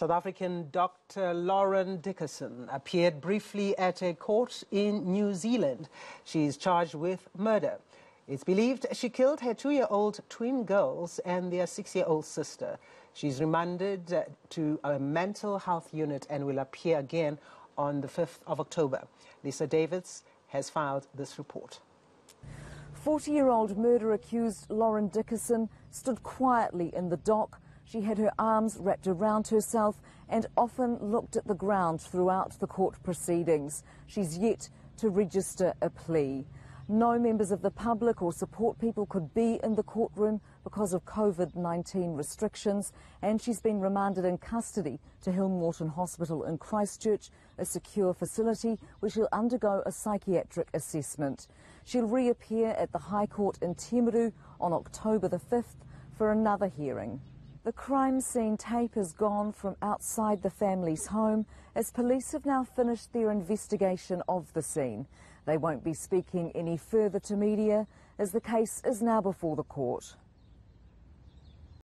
South African Dr. Lauren Dickason appeared briefly at a court in New Zealand. She is charged with murder. It's believed she killed her two-year-old twin girls and their six-year-old sister. She's remanded to a mental health unit and will appear again on the 5th of October. Lisa Davids has filed this report. 40 year old murder accused Lauren Dickason stood quietly in the dock. She had her arms wrapped around herself and often looked at the ground throughout the court proceedings. She's yet to register a plea. No members of the public or support people could be in the courtroom because of COVID 19 restrictions, and she's been remanded in custody to Hillmorton Hospital in Christchurch, a secure facility where she'll undergo a psychiatric assessment. She'll reappear at the High Court in Timaru on October the 5th for another hearing. The crime scene tape has gone from outside the family's home as police have now finished their investigation of the scene. They won't be speaking any further to media as the case is now before the court.